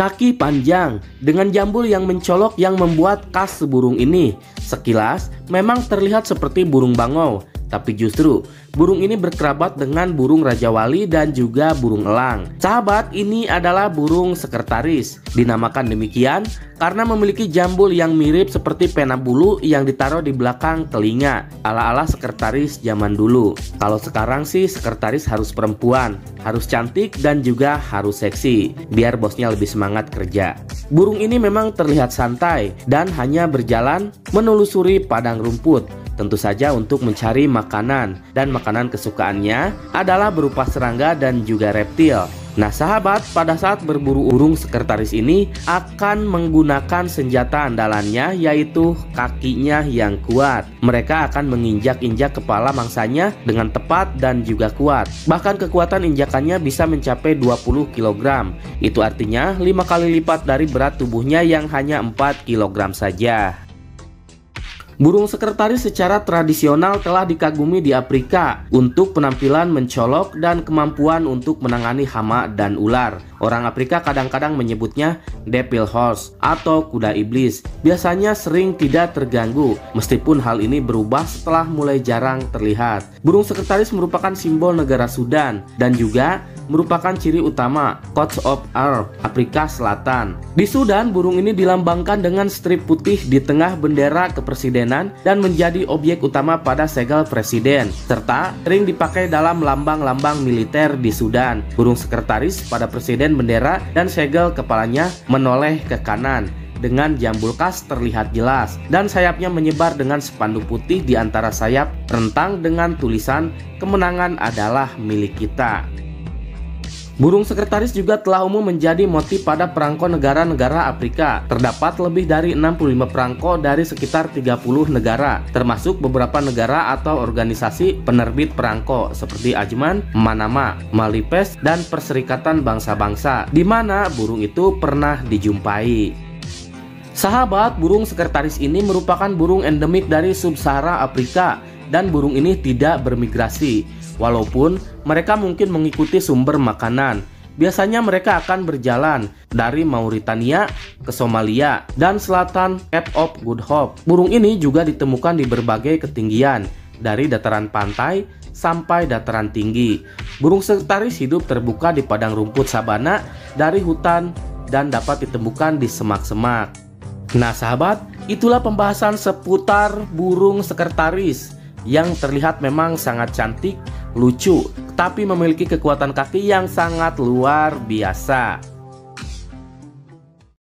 Kaki panjang dengan jambul yang mencolok yang membuat khas burung ini. Sekilas memang terlihat seperti burung bangau, tapi justru burung ini berkerabat dengan burung Raja Wali dan juga burung elang. Sahabat, ini adalah burung sekretaris. Dinamakan demikian karena memiliki jambul yang mirip seperti pena bulu yang ditaruh di belakang telinga ala-ala sekretaris zaman dulu. Kalau sekarang sih sekretaris harus perempuan, harus cantik dan juga harus seksi biar bosnya lebih semangat kerja. Burung ini memang terlihat santai dan hanya berjalan menelusuri padang rumput tentu saja untuk mencari makanan dan makanan kesukaannya adalah berupa serangga dan juga reptil. Nah sahabat, pada saat berburu urung sekretaris ini akan menggunakan senjata andalannya yaitu kakinya yang kuat. Mereka akan menginjak-injak kepala mangsanya dengan tepat dan juga kuat. Bahkan kekuatan injakannya bisa mencapai 20 kg. Itu artinya 5 kali lipat dari berat tubuhnya yang hanya 4 kg saja. Burung sekretaris secara tradisional telah dikagumi di Afrika untuk penampilan mencolok dan kemampuan untuk menangani hama dan ular. Orang Afrika kadang-kadang menyebutnya devil horse atau kuda iblis. Biasanya sering tidak terganggu, meskipun hal ini berubah setelah mulai jarang terlihat. Burung sekretaris merupakan simbol negara Sudan dan juga merupakan ciri utama Coach of Arm Afrika Selatan. Di Sudan, burung ini dilambangkan dengan strip putih di tengah bendera kepresidenan dan menjadi objek utama pada segel presiden, serta sering dipakai dalam lambang-lambang militer di Sudan. Burung sekretaris pada presiden bendera dan segel kepalanya menoleh ke kanan dengan jambul khas terlihat jelas dan sayapnya menyebar dengan spanduk putih di antara sayap rentang dengan tulisan kemenangan adalah milik kita. Burung sekretaris juga telah umum menjadi motif pada perangko negara-negara Afrika. Terdapat lebih dari 65 perangko dari sekitar 30 negara, termasuk beberapa negara atau organisasi penerbit perangko seperti Ajman, Manama, Malipes, dan Perserikatan Bangsa-Bangsa, di mana burung itu pernah dijumpai. Sahabat, burung sekretaris ini merupakan burung endemik dari sub-Sahara Afrika dan burung ini tidak bermigrasi. Walaupun mereka mungkin mengikuti sumber makanan, biasanya mereka akan berjalan dari Mauritania ke Somalia dan selatan Cape of Good Hope. Burung ini juga ditemukan di berbagai ketinggian, dari dataran pantai sampai dataran tinggi. Burung sekretaris hidup terbuka di padang rumput sabana dari hutan dan dapat ditemukan di semak-semak. Nah sahabat, itulah pembahasan seputar burung sekretaris yang terlihat memang sangat cantik lucu, tapi memiliki kekuatan kaki yang sangat luar biasa.